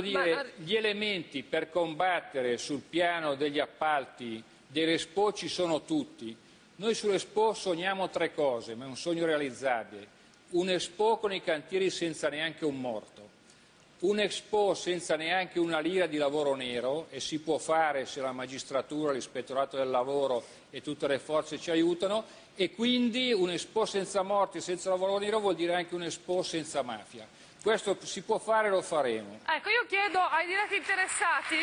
dire, Ma- gli elementi per combattere sul piano degli appalti dell'Expo ci sono tutti. Noi sull'Expo sogniamo tre cose, ma è un sogno realizzabile. Un Expo con i cantieri senza neanche un morto, un Expo senza neanche una lira di lavoro nero e si può fare se la magistratura, l'ispettorato del lavoro e tutte le forze ci aiutano e quindi un Expo senza morti, senza lavoro nero vuol dire anche un Expo senza mafia. Questo si può fare e lo faremo. Ecco, io chiedo ai diretti interessati,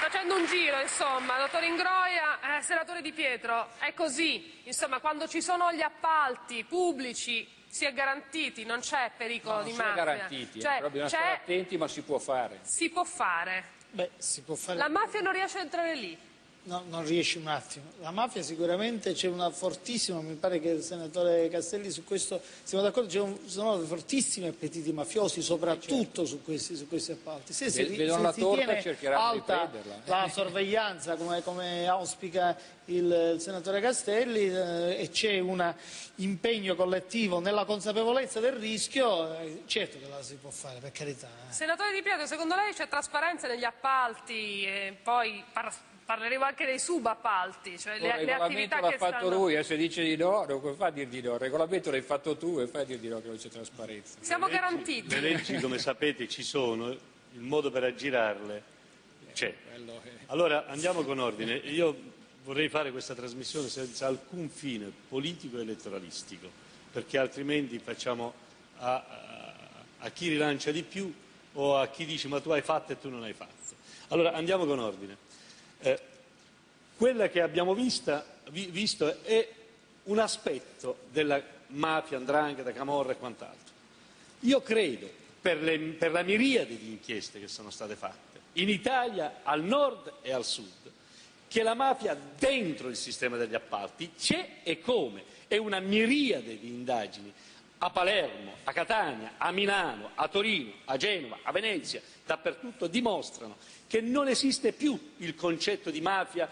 facendo un giro, insomma, dottor Ingroia, eh, senatore Di Pietro, è così, insomma, quando ci sono gli appalti pubblici si è garantiti, non c'è pericolo Non di mafia. garantiti, eh, Cioè, però bisogna stare attenti, ma si può fare. si può fare. Beh, si può fare. La mafia non riesce a entrare lì. No, non riesci un attimo. La mafia sicuramente c'è una fortissima, mi pare che il senatore Castelli su questo siamo d'accordo, c'è un, sono fortissimi appetiti mafiosi, soprattutto su, questi, su questi appalti. Se vedono se la si torta tiene cercheranno di alta prenderla. la sorveglianza, come, come auspica il, il senatore Castelli, eh, e c'è un impegno collettivo nella consapevolezza del rischio, eh, certo che la si può fare, per carità. eh. Senatore Di Pietro, secondo lei c'è trasparenza negli appalti e poi par- parleremo anche dei subappalti, cioè Il le, le regolamento attività l'ha che fatto stanno... lui e se dice di no, non come fa a dir di no? Il regolamento l'hai fatto tu e fai a dir di no che non c'è trasparenza. Siamo Le leggi- garantiti. Le leggi, come sapete, ci sono, il modo per aggirarle c'è. È- Allora andiamo con ordine. Io vorrei fare questa trasmissione senza alcun fine politico e elettoralistico, perché altrimenti facciamo a, a- a chi rilancia di più o a chi dice ma tu hai fatto e tu non hai fatto. Allora andiamo con ordine. Eh, quella che abbiamo vista- vi- visto è un aspetto della mafia, andrangheta, camorra e quant'altro. Io credo, per, le- per la miriade di inchieste che sono state fatte, in Italia, al nord e al sud, che la mafia dentro il sistema degli appalti c'è e come. È una miriade di indagini a Palermo, a Catania, a Milano, a Torino, a Genova, a Venezia, dappertutto dimostrano che non esiste più il concetto di mafia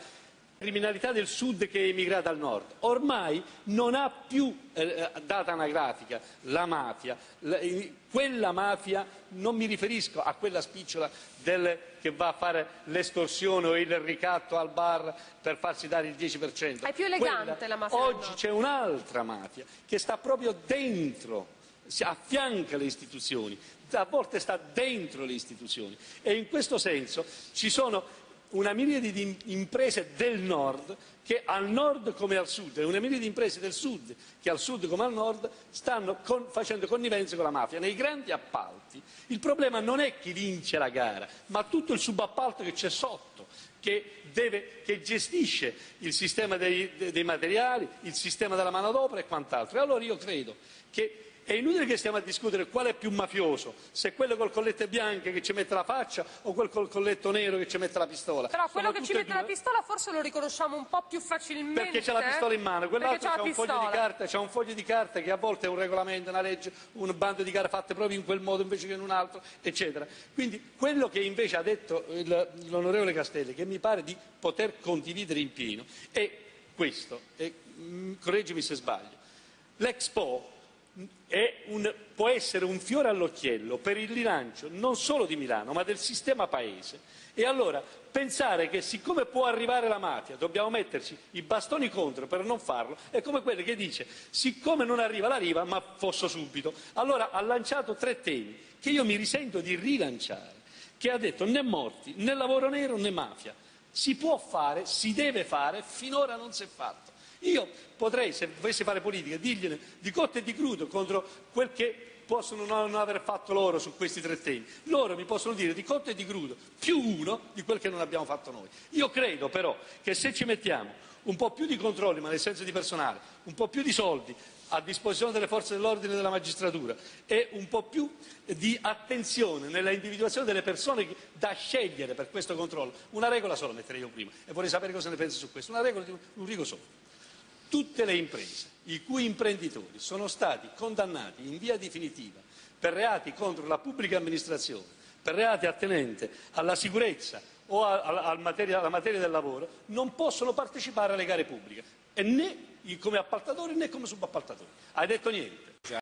criminalità del sud che è emigrata al nord. Ormai non ha più eh, data anagrafica la mafia. La- eh, quella mafia, non mi riferisco a quella spicciola del- che va a fare l'estorsione o il ricatto al bar per farsi dare il 10%. È più elegante Quella- la mafia Oggi c'è un'altra mafia che sta proprio dentro, si affianca le istituzioni, a volte sta dentro le istituzioni e in questo senso ci sono una miriade di im- imprese del nord che al nord come al sud e una miriade di imprese del sud che al sud come al nord stanno con- facendo connivenze con la mafia. Nei grandi appalti il problema non è chi vince la gara, ma tutto il subappalto che c'è sotto che, deve- che gestisce il sistema dei, de- dei materiali, il sistema della manodopera e quant'altro. E allora io credo che è inutile che stiamo a discutere quale è più mafioso, se quello col collette bianche che ci mette la faccia o quel col colletto nero che ci mette la pistola. Però quello Sono che ci mette la due- pistola forse lo riconosciamo un po' più facilmente. perché c'è la pistola in mano, quell'altro c'ha la un foglio di carta, c'ha un foglio di carta che a volte è un regolamento, una legge, un bando di gare fatte proprio in quel modo invece che in un altro, eccetera. Quindi quello che invece ha detto l'onorevole Castelli, che mi pare di poter condividere in pieno, è questo, e mm, correggimi se sbaglio. L'Expo un- può essere un fiore all'occhiello per il rilancio non solo di Milano ma del sistema paese. E allora pensare che siccome può arrivare la mafia dobbiamo metterci i bastoni contro per non farlo è come quello che dice siccome non arriva la riva ma fosso subito. Allora ha lanciato tre temi che io mi risento di rilanciare, che ha detto né morti, né lavoro nero né mafia. Si può fare, si deve fare, finora non si è fatto. Io potrei, se volessi fare politica, dirgliene di cotte e di crudo contro quel che possono non aver fatto loro su questi tre temi. Loro mi possono dire di cotte e di crudo più uno di quel che non abbiamo fatto noi. Io credo però che se ci mettiamo un po' più di controlli, ma nel senso di personale, un po' più di soldi a disposizione delle forze dell'ordine e della magistratura e un po' più di attenzione nella individuazione delle persone da scegliere per questo controllo. Una regola sola metterei io prima e vorrei sapere cosa ne pensa su questo. Una regola di un rigo solo. Tutte le imprese i cui imprenditori sono stati condannati in via definitiva per reati contro la pubblica amministrazione, per reati attenenti alla sicurezza o a- al- al materia- alla materia del lavoro, non possono partecipare alle gare pubbliche, né come appaltatori né come subappaltatori. Hai detto niente.